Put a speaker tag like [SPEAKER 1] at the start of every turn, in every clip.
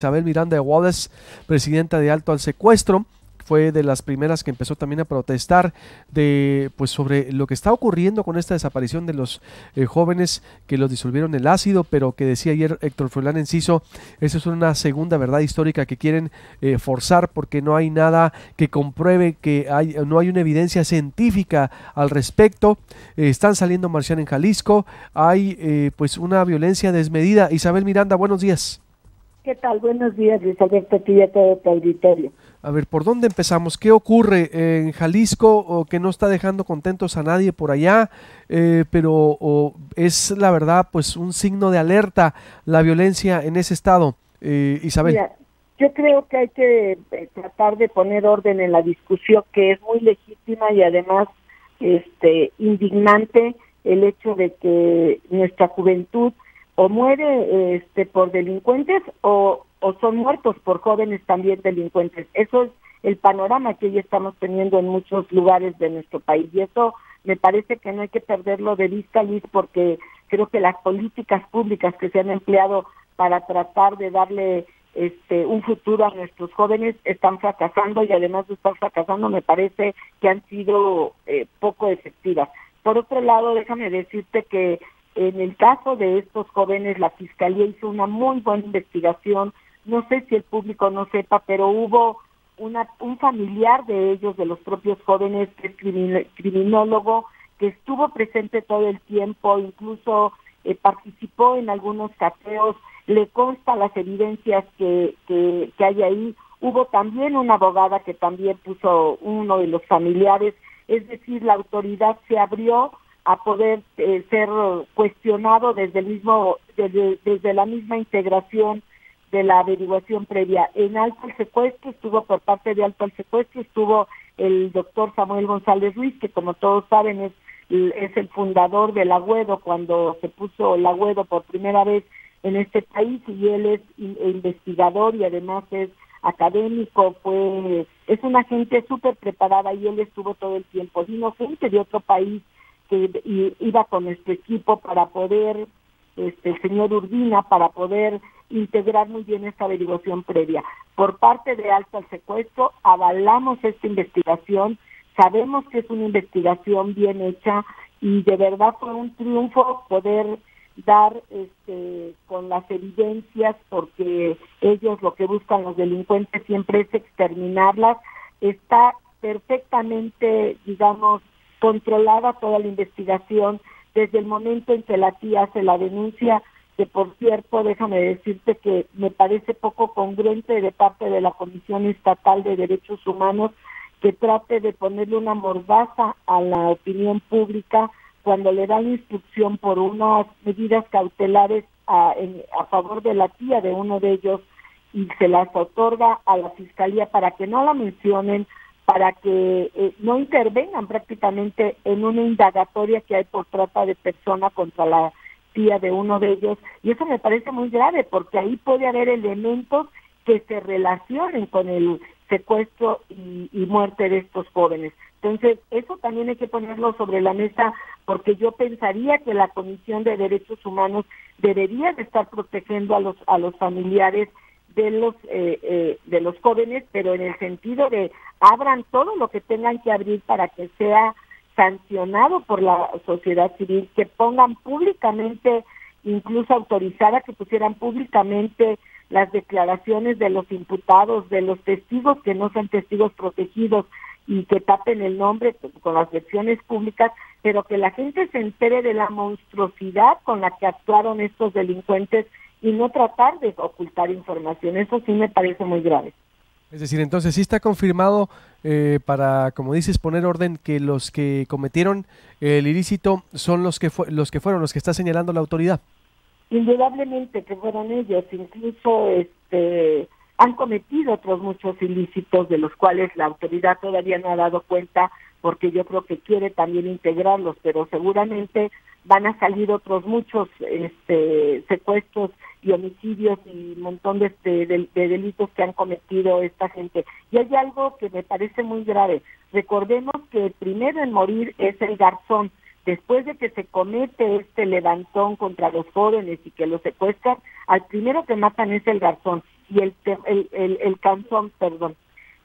[SPEAKER 1] Isabel Miranda de Wallace, presidenta de Alto al Secuestro, fue de las primeras que empezó también a protestar de pues sobre lo que está ocurriendo con esta desaparición de los eh, jóvenes que los disolvieron el ácido, pero que decía ayer Héctor Froilán Enciso, esa es una segunda verdad histórica que quieren eh, forzar porque no hay nada que compruebe que hay, no hay una evidencia científica al respecto. Eh, están saliendo marcianos en Jalisco, hay pues una violencia desmedida. Isabel Miranda, buenos días.
[SPEAKER 2] ¿Qué tal? Buenos días, Luis Alberto, a todo tu auditorio.
[SPEAKER 1] A ver, ¿por dónde empezamos? ¿Qué ocurre en Jalisco o que no está dejando contentos a nadie por allá? Eh, pero es la verdad, pues un signo de alerta la violencia en ese estado, eh, Isabel.
[SPEAKER 2] yo creo que hay que eh, tratar de poner orden en la discusión, que es muy legítima y además este indignante el hecho de que nuestra juventud o muere este por delincuentes o, o son muertos por jóvenes también delincuentes. Eso es el panorama que hoy estamos teniendo en muchos lugares de nuestro país y eso me parece que no hay que perderlo de vista, Luis, porque creo que las políticas públicas que se han empleado para tratar de darle este un futuro a nuestros jóvenes están fracasando y además de estar fracasando me parece que han sido eh, poco efectivas. Por otro lado, déjame decirte que en el caso de estos jóvenes, la Fiscalía hizo una muy buena investigación. No sé si el público no sepa, pero hubo una, un familiar de ellos, de los propios jóvenes, que es criminólogo, que estuvo presente todo el tiempo, incluso eh, participó en algunos cateos, le consta las evidencias que, que, que hay ahí. Hubo también una abogada que también puso uno de los familiares, es decir, la autoridad se abrió a poder eh, ser cuestionado desde el mismo desde, desde la misma integración de la averiguación previa. En Alto al Secuestro estuvo por parte de Alto al Secuestro estuvo el doctor Samuel González Ruiz, que como todos saben es, es el fundador del agüedo cuando se puso el agüedo por primera vez en este país y él es investigador y además es académico, fue es una gente súper preparada y él estuvo todo el tiempo. Vino gente de otro país que iba con nuestro equipo para poder, este, el señor Urbina, para poder integrar muy bien esta averiguación previa. Por parte de Alto al Secuestro, avalamos esta investigación, sabemos que es una investigación bien hecha y de verdad fue un triunfo poder dar este, con las evidencias porque ellos lo que buscan los delincuentes siempre es exterminarlas. Está perfectamente, digamos, controlada toda la investigación. Desde el momento en que la tía hace la denuncia, que por cierto, déjame decirte que me parece poco congruente de parte de la Comisión Estatal de Derechos Humanos que trate de ponerle una mordaza a la opinión pública cuando le dan instrucción por unas medidas cautelares a, a favor de la tía de uno de ellos y se las otorga a la fiscalía para que no la mencionen para que eh, no intervengan prácticamente en una indagatoria que hay por trata de persona contra la tía de uno de ellos. Y eso me parece muy grave porque ahí puede haber elementos que se relacionen con el secuestro y, y, muerte de estos jóvenes. Entonces, eso también hay que ponerlo sobre la mesa porque yo pensaría que la Comisión de Derechos Humanos debería de estar protegiendo a los a los familiares de los eh, eh, de los jóvenes, pero en el sentido de abran todo lo que tengan que abrir para que sea sancionado por la sociedad civil, que pongan públicamente, incluso autorizada, que pusieran públicamente las declaraciones de los imputados, de los testigos que no son testigos protegidos y que tapen el nombre con las versiones públicas, pero que la gente se entere de la monstruosidad con la que actuaron estos delincuentes y no tratar de ocultar información. Eso sí me parece muy grave.
[SPEAKER 1] Es decir, entonces sí está confirmado eh, para, como dices, poner orden que los que cometieron el ilícito son los que, los que fueron, los que está señalando la autoridad.
[SPEAKER 2] Indudablemente que fueron ellos, incluso este han cometido otros muchos ilícitos de los cuales la autoridad todavía no ha dado cuenta porque yo creo que quiere también integrarlos, pero seguramente van a salir otros muchos este, secuestros y homicidios y un montón de, de, delitos que han cometido esta gente. Y hay algo que me parece muy grave. Recordemos que el primero en morir es el garzón después de que se comete este levantón contra los jóvenes y que los secuestran, al primero que matan es el garzón y el, el, el, el canzón, perdón.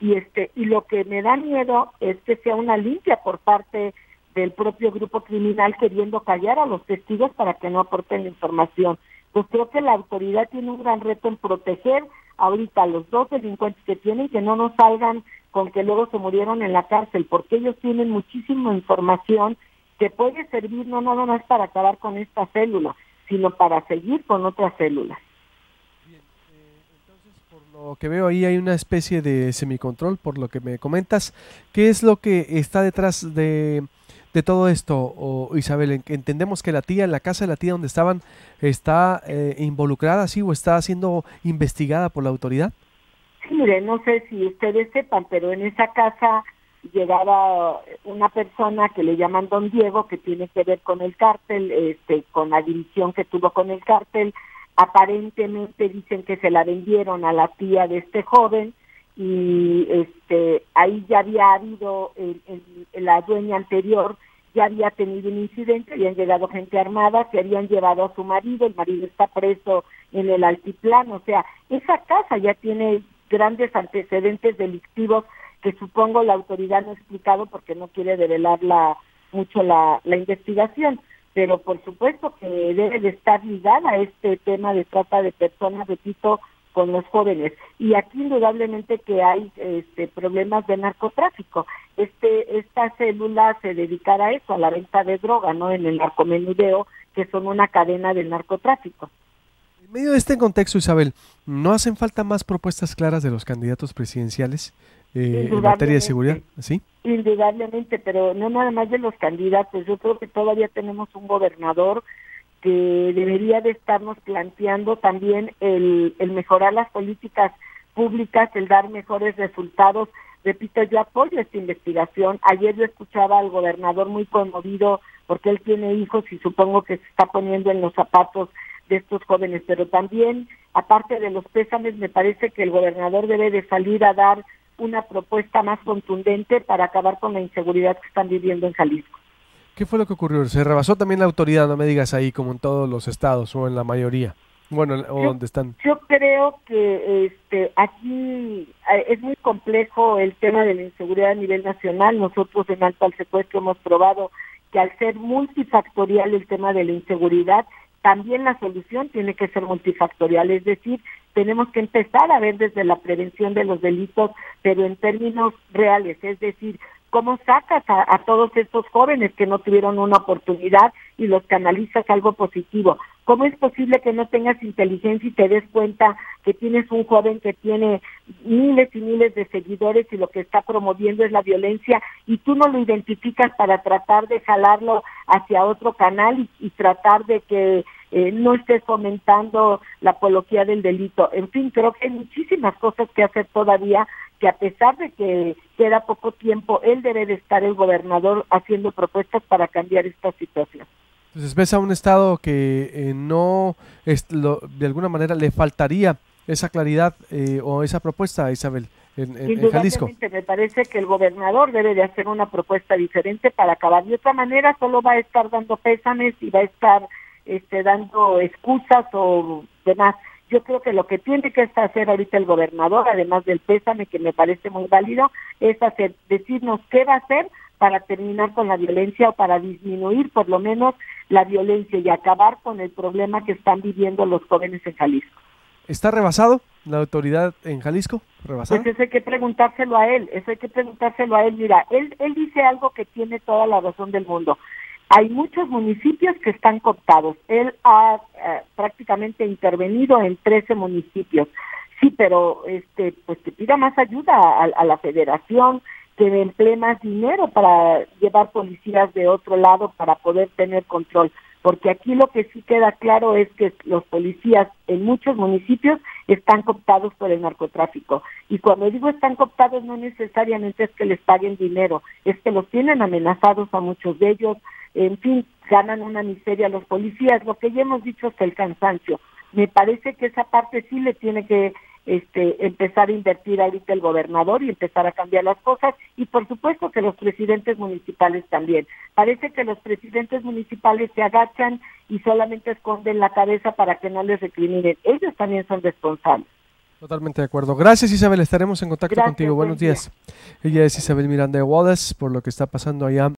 [SPEAKER 2] Y este y lo que me da miedo es que sea una limpia por parte del propio grupo criminal queriendo callar a los testigos para que no aporten información. Pues creo que la autoridad tiene un gran reto en proteger ahorita a los dos delincuentes que tienen, que no nos salgan con que luego se murieron en la cárcel, porque ellos tienen muchísima información que puede servir no nada más para acabar con esta célula, sino para seguir con otras células.
[SPEAKER 1] Bien, eh, entonces por lo que veo ahí hay una especie de semicontrol, por lo que me comentas. ¿Qué es lo que está detrás de, de todo esto, o, Isabel? Entendemos que la tía, la casa de la tía donde estaban, está eh, involucrada, sí, o está siendo investigada por la autoridad.
[SPEAKER 2] Sí, mire, no sé si ustedes sepan, pero en esa casa llegaba una persona que le llaman Don Diego, que tiene que ver con el cártel, este, con la división que tuvo con el cártel. Aparentemente dicen que se la vendieron a la tía de este joven y este ahí ya había habido el, la dueña anterior ya había tenido un incidente, habían llegado gente armada, se habían llevado a su marido, el marido está preso en el altiplano, o sea, esa casa ya tiene grandes antecedentes delictivos que supongo la autoridad no ha explicado porque no quiere develar la, mucho la, la investigación, pero por supuesto que debe de estar ligada a este tema de trata de personas, repito, con los jóvenes. Y aquí indudablemente que hay este, problemas de narcotráfico. Este, esta célula se dedicará a eso, a la venta de droga, ¿no? En el narcomenudeo, que son una cadena del narcotráfico.
[SPEAKER 1] En medio de este contexto, Isabel, ¿no hacen falta más propuestas claras de los candidatos presidenciales eh, en materia de seguridad? ¿Sí?
[SPEAKER 2] Indudablemente, pero no nada más de los candidatos. Yo creo que todavía tenemos un gobernador que debería de estarnos planteando también el, el mejorar las políticas públicas, el dar mejores resultados. Repito, yo apoyo esta investigación. Ayer yo escuchaba al gobernador muy conmovido porque él tiene hijos y supongo que se está poniendo en los zapatos de estos jóvenes, pero también, aparte de los pésames, me parece que el gobernador debe de salir a dar una propuesta más contundente para acabar con la inseguridad que están viviendo en Jalisco.
[SPEAKER 1] ¿Qué fue lo que ocurrió? Se rebasó también la autoridad, no me digas ahí, como en todos los estados o en la mayoría. Bueno, o donde están.
[SPEAKER 2] Yo creo que este aquí eh, es muy complejo el tema de la inseguridad a nivel nacional. Nosotros en Alto al Secuestro hemos probado que al ser multifactorial el tema de la inseguridad, también la solución tiene que ser multifactorial, es decir, tenemos que empezar a ver desde la prevención de los delitos, pero en términos reales, es decir, cómo sacas a, todos estos jóvenes que no tuvieron una oportunidad y los canalizas algo positivo. ¿Cómo es posible que no tengas inteligencia y te des cuenta que tienes un joven que tiene miles y miles de seguidores y lo que está promoviendo es la violencia y tú no lo identificas para tratar de jalarlo hacia otro canal y, tratar de que eh, no estés fomentando la apología del delito? En fin, creo que hay muchísimas cosas que hacer todavía que a pesar de que queda poco tiempo, él debe de estar el gobernador haciendo propuestas para cambiar esta situación.
[SPEAKER 1] Entonces ves a un Estado que eh, no, de alguna manera le faltaría esa claridad eh, o esa propuesta, Isabel, en, en, Jalisco.
[SPEAKER 2] Me parece que el gobernador debe de hacer una propuesta diferente para acabar. De otra manera solo va a estar dando pésames y va a estar este, dando excusas o demás. Yo creo que lo que tiene que hacer ahorita el gobernador, además del pésame que me parece muy válido, es hacer, decirnos qué va a hacer para terminar con la violencia o para disminuir por lo menos la violencia y acabar con el problema que están viviendo los jóvenes en Jalisco.
[SPEAKER 1] ¿Está rebasado la autoridad en Jalisco? ¿Rebasado?
[SPEAKER 2] Pues eso hay que preguntárselo a él, eso hay que preguntárselo a él. Mira, él, él dice algo que tiene toda la razón del mundo. Hay muchos municipios que están cooptados. Él ha eh, prácticamente intervenido en 13 municipios. Sí, pero este, pues que pida más ayuda a, la federación, que emplee más dinero para llevar policías de otro lado para poder tener control. Porque aquí lo que sí queda claro es que los policías en muchos municipios están cooptados por el narcotráfico. Y cuando digo están cooptados no necesariamente es que les paguen dinero, es que los tienen amenazados a muchos de ellos, en fin, ganan una miseria los policías, lo que ya hemos dicho hasta el cansancio. Me parece que esa parte sí le tiene que este, empezar a invertir ahorita el gobernador y empezar a cambiar las cosas y por supuesto que los presidentes municipales también. Parece que los presidentes municipales se agachan y solamente esconden la cabeza para que no les recriminen. Ellos también son responsables.
[SPEAKER 1] Totalmente de acuerdo. Gracias Isabel, estaremos en contacto contigo. Buenos días. Ella es Isabel Miranda de Wallace por lo que está pasando allá